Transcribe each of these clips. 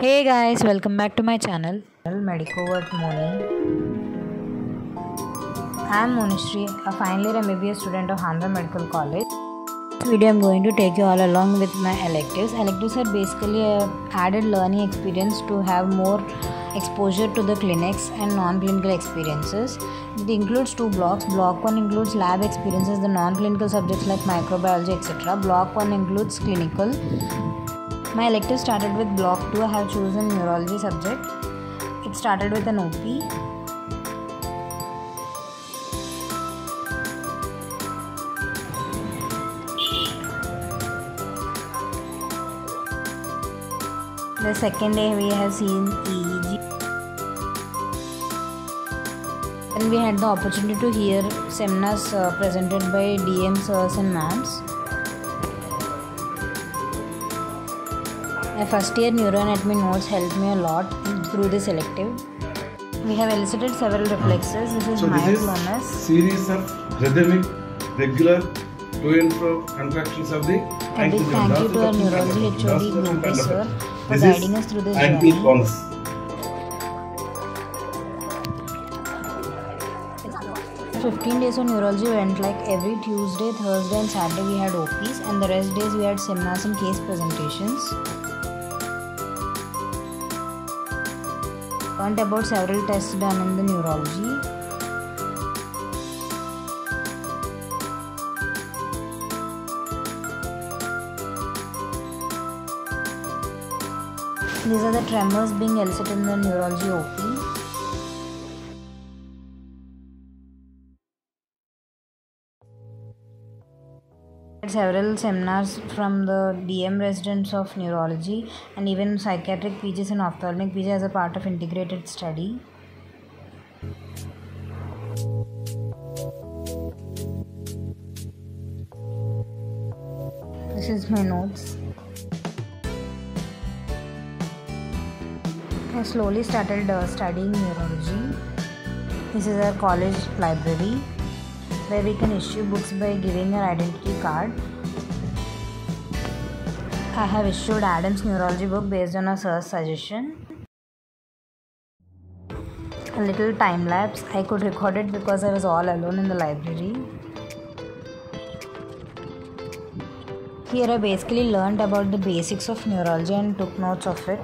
Hey guys, welcome back to my channel, Medicovert Moni. I am Monishri, a final year MBBS student of Andhra Medical College. In this video I'm going to take you all along with my electives. Electives are basically added learning experience to have more exposure to the clinics and non-clinical experiences. It includes two blocks. Block 1 includes lab experiences, the non-clinical subjects like microbiology, etc. Block 1 includes clinical. My elective started with block 2. I have chosen neurology subject. It started with an OP. The second day we have seen EEG. And we had the opportunity to hear seminars uh, presented by DM sirs and ma'ams. My first year neuroanatomy notes helped me a lot through this elective. We have elicited several reflexes. This is So this is mindfulness. series of rhythmic, regular, to and fro contractions of the A big thank you to our neurology. HOD Gopi sir for guiding us through this ankle journey. conus. Fifteen days of neurology went like every Tuesday, Thursday, and Saturday we had OPs, and the rest days we had seminars and case presentations. Learned about several tests done in the neurology. These are the tremors being elicited in the neurology OP. several seminars from the DM residents of neurology and even psychiatric PGs and ophthalmic PG as a part of integrated study. This is my notes. I slowly started uh, studying neurology. This is our college library where we can issue books by giving our identity card. I have issued Adam's neurology book based on a sir's suggestion. A little time lapse. I could record it because I was all alone in the library. Here I basically learned about the basics of neurology and took notes of it.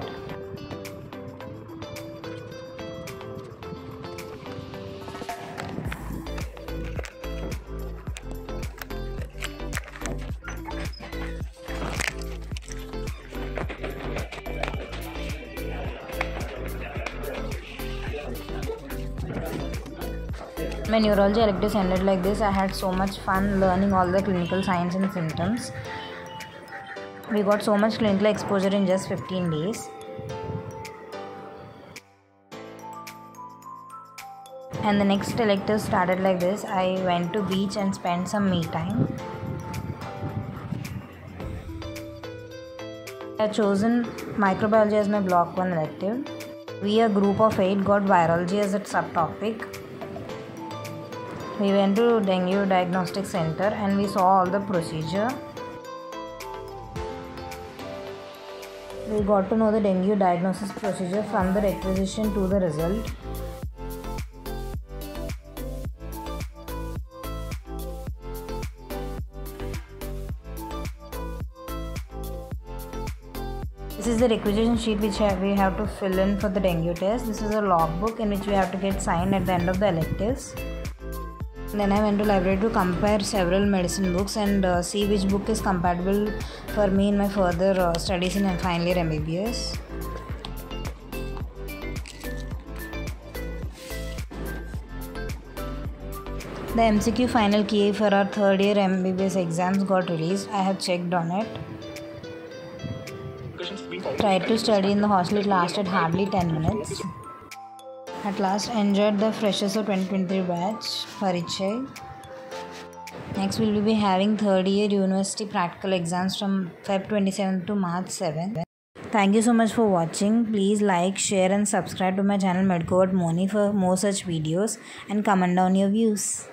My neurology electives ended like this. I had so much fun learning all the clinical signs and symptoms. We got so much clinical exposure in just 15 days. And the next elective started like this. I went to beach and spent some me time. I chosen microbiology as my block 1 elective. We, a group of 8, got virology as a subtopic. We went to dengue diagnostic center and we saw all the procedure. We got to know the dengue diagnosis procedure from the requisition to the result. This is the requisition sheet which we have to fill in for the dengue test. This is a logbook in which we have to get signed at the end of the electives. Then I went to library to compare several medicine books and uh, see which book is compatible for me in my further uh, studies in final year MBBS. The MCQ final key for our third year MBBS exams got released. I have checked on it. Tried to study in the hostel, it lasted hardly 10 minutes. At last, enjoyed the freshers of 2023 batch, Parichai. Next, we will be having third year university practical exams from Feb 27 to March 7. Thank you so much for watching. Please like, share, and subscribe to my channel Medicovert Moni for more such videos and comment down your views.